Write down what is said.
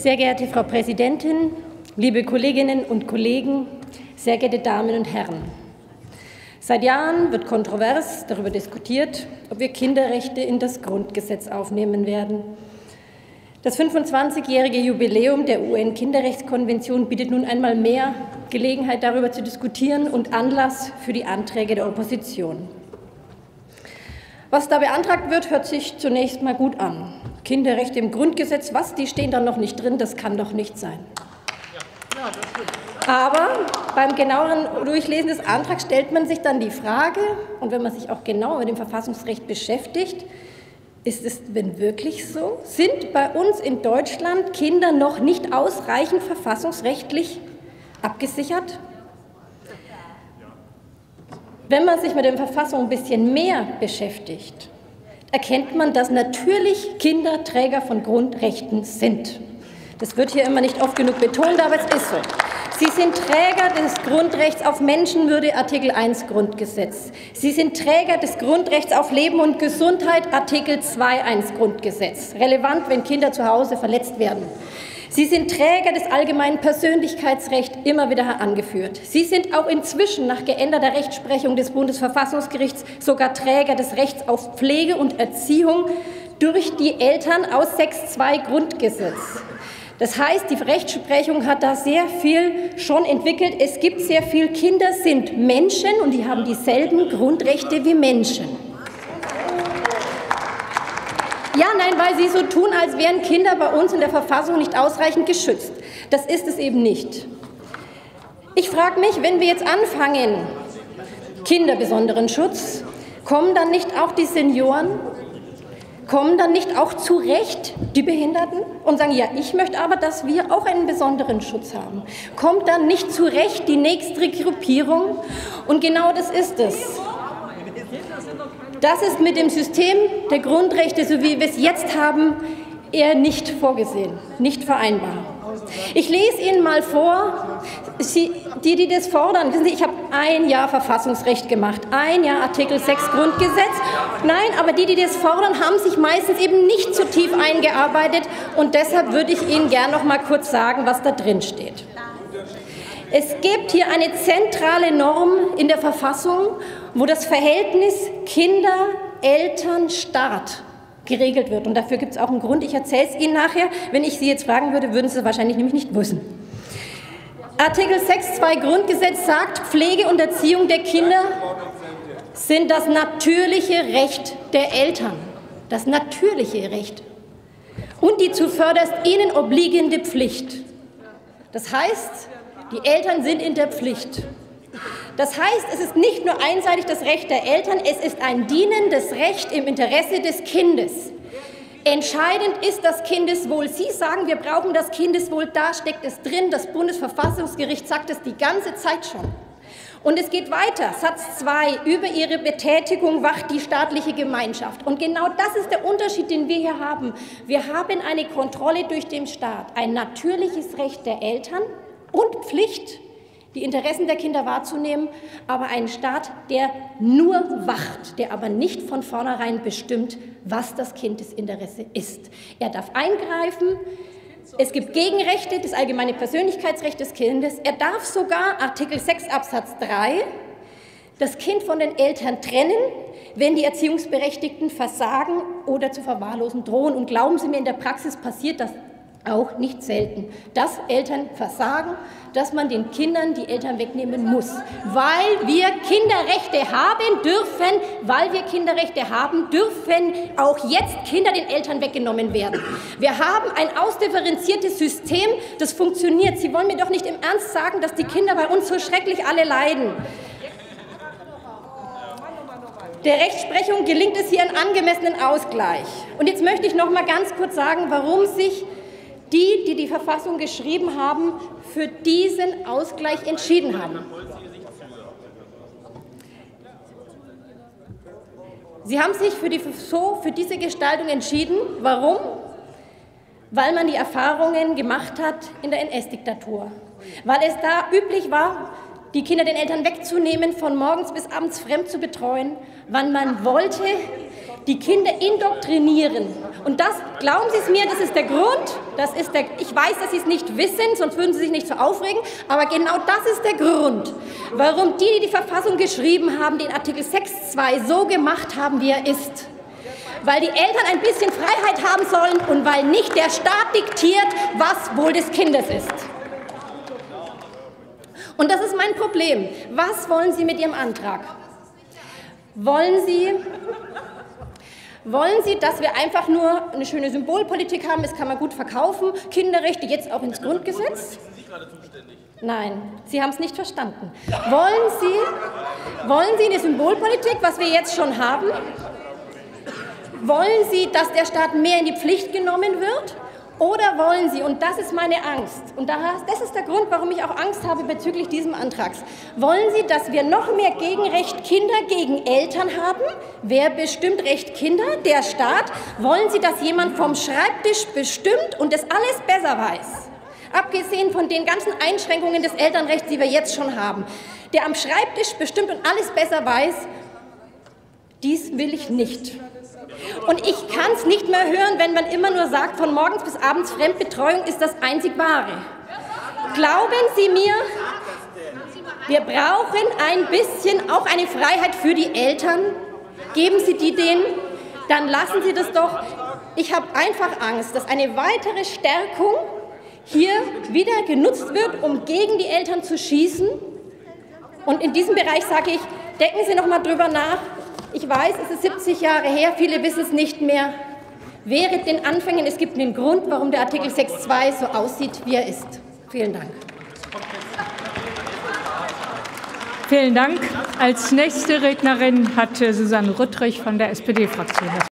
Sehr geehrte Frau Präsidentin, liebe Kolleginnen und Kollegen, sehr geehrte Damen und Herren! Seit Jahren wird kontrovers darüber diskutiert, ob wir Kinderrechte in das Grundgesetz aufnehmen werden. Das 25-jährige Jubiläum der UN-Kinderrechtskonvention bietet nun einmal mehr Gelegenheit, darüber zu diskutieren und Anlass für die Anträge der Opposition. Was da beantragt wird, hört sich zunächst mal gut an. Kinderrechte im Grundgesetz, was, die stehen da noch nicht drin, das kann doch nicht sein. Aber beim genaueren Durchlesen des Antrags stellt man sich dann die Frage, und wenn man sich auch genau mit dem Verfassungsrecht beschäftigt, ist es denn wirklich so? Sind bei uns in Deutschland Kinder noch nicht ausreichend verfassungsrechtlich abgesichert? Wenn man sich mit der Verfassung ein bisschen mehr beschäftigt, erkennt man, dass natürlich Kinder Träger von Grundrechten sind. Das wird hier immer nicht oft genug betont, aber es ist so. Sie sind Träger des Grundrechts auf Menschenwürde, Artikel 1 Grundgesetz. Sie sind Träger des Grundrechts auf Leben und Gesundheit, Artikel 2 1 Grundgesetz. Relevant, wenn Kinder zu Hause verletzt werden. Sie sind Träger des allgemeinen Persönlichkeitsrechts, immer wieder angeführt. Sie sind auch inzwischen nach geänderter Rechtsprechung des Bundesverfassungsgerichts sogar Träger des Rechts auf Pflege und Erziehung durch die Eltern aus 6.2 Grundgesetz. Das heißt, die Rechtsprechung hat da sehr viel schon entwickelt. Es gibt sehr viel Kinder sind Menschen und die haben dieselben Grundrechte wie Menschen. Ja, nein, weil sie so tun, als wären Kinder bei uns in der Verfassung nicht ausreichend geschützt. Das ist es eben nicht. Ich frage mich, wenn wir jetzt anfangen, Kinder besonderen Schutz, kommen dann nicht auch die Senioren Kommen dann nicht auch zu Recht die Behinderten und sagen, ja, ich möchte aber, dass wir auch einen besonderen Schutz haben? Kommt dann nicht zu Recht die nächste Gruppierung? Und genau das ist es. Das ist mit dem System der Grundrechte, so wie wir es jetzt haben, eher nicht vorgesehen, nicht vereinbar. Ich lese Ihnen mal vor, Sie, die, die das fordern, wissen Sie, ich habe ein Jahr Verfassungsrecht gemacht, ein Jahr Artikel 6 Grundgesetz. Nein, aber die, die das fordern, haben sich meistens eben nicht so tief eingearbeitet und deshalb würde ich Ihnen gerne noch mal kurz sagen, was da drin steht. Es gibt hier eine zentrale Norm in der Verfassung, wo das Verhältnis Kinder, Eltern, Staat geregelt wird. Und dafür gibt es auch einen Grund. Ich erzähle es Ihnen nachher. Wenn ich Sie jetzt fragen würde, würden Sie es wahrscheinlich nämlich nicht wissen. Artikel 6.2 Grundgesetz sagt, Pflege und Erziehung der Kinder sind das natürliche Recht der Eltern. Das natürliche Recht. Und die zuvörderst ihnen obliegende Pflicht. Das heißt, die Eltern sind in der Pflicht. Das heißt, es ist nicht nur einseitig das Recht der Eltern, es ist ein dienendes Recht im Interesse des Kindes. Entscheidend ist das Kindeswohl. Sie sagen, wir brauchen das Kindeswohl, da steckt es drin. Das Bundesverfassungsgericht sagt es die ganze Zeit schon. Und es geht weiter, Satz 2, über ihre Betätigung wacht die staatliche Gemeinschaft. Und genau das ist der Unterschied, den wir hier haben. Wir haben eine Kontrolle durch den Staat, ein natürliches Recht der Eltern und Pflicht die Interessen der Kinder wahrzunehmen, aber einen Staat, der nur wacht, der aber nicht von vornherein bestimmt, was das Kindesinteresse ist. Er darf eingreifen. Es gibt Gegenrechte, das allgemeine Persönlichkeitsrecht des Kindes. Er darf sogar, Artikel 6 Absatz 3, das Kind von den Eltern trennen, wenn die Erziehungsberechtigten versagen oder zu verwahrlosen drohen. Und glauben Sie mir, in der Praxis passiert das auch nicht selten, dass Eltern versagen, dass man den Kindern die Eltern wegnehmen muss, weil wir Kinderrechte haben dürfen, weil wir Kinderrechte haben dürfen auch jetzt Kinder den Eltern weggenommen werden. Wir haben ein ausdifferenziertes System, das funktioniert. Sie wollen mir doch nicht im Ernst sagen, dass die Kinder bei uns so schrecklich alle leiden. Der Rechtsprechung gelingt es hier einen angemessenen Ausgleich. Und jetzt möchte ich noch mal ganz kurz sagen, warum sich die, die die Verfassung geschrieben haben, für diesen Ausgleich entschieden haben. Sie haben sich für, die, so für diese Gestaltung entschieden. Warum? Weil man die Erfahrungen gemacht hat in der NS-Diktatur. Weil es da üblich war, die Kinder den Eltern wegzunehmen, von morgens bis abends fremd zu betreuen, wann man wollte, die Kinder indoktrinieren. Und das, glauben Sie es mir, das ist der Grund, das ist der, ich weiß, dass Sie es nicht wissen, sonst würden Sie sich nicht so aufregen, aber genau das ist der Grund, warum die, die die Verfassung geschrieben haben, den Artikel 6.2 so gemacht haben, wie er ist. Weil die Eltern ein bisschen Freiheit haben sollen und weil nicht der Staat diktiert, was wohl des Kindes ist. Und das ist mein Problem. Was wollen Sie mit Ihrem Antrag? Wollen Sie, wollen Sie, dass wir einfach nur eine schöne Symbolpolitik haben, das kann man gut verkaufen, Kinderrechte jetzt auch ins Grundgesetz? Nein, Sie haben es nicht verstanden. Wollen Sie, wollen Sie eine Symbolpolitik, was wir jetzt schon haben? Wollen Sie, dass der Staat mehr in die Pflicht genommen wird? Oder wollen Sie, und das ist meine Angst, und das ist der Grund, warum ich auch Angst habe bezüglich diesem Antrags, wollen Sie, dass wir noch mehr Gegenrecht Kinder gegen Eltern haben? Wer bestimmt Recht Kinder? Der Staat? Wollen Sie, dass jemand vom Schreibtisch bestimmt und das alles besser weiß? Abgesehen von den ganzen Einschränkungen des Elternrechts, die wir jetzt schon haben, der am Schreibtisch bestimmt und alles besser weiß, dies will ich nicht. Und ich kann es nicht mehr hören, wenn man immer nur sagt, von morgens bis abends Fremdbetreuung ist das einzig Wahre. Glauben Sie mir, wir brauchen ein bisschen auch eine Freiheit für die Eltern. Geben Sie die denen, dann lassen Sie das doch. Ich habe einfach Angst, dass eine weitere Stärkung hier wieder genutzt wird, um gegen die Eltern zu schießen. Und in diesem Bereich sage ich, denken Sie noch mal drüber nach, ich weiß, es ist 70 Jahre her, viele wissen es nicht mehr. Während den Anfängen, es gibt einen Grund, warum der Artikel 6.2 so aussieht, wie er ist. Vielen Dank. Vielen Dank. Als nächste Rednerin hat Susanne Rüttrich von der SPD-Fraktion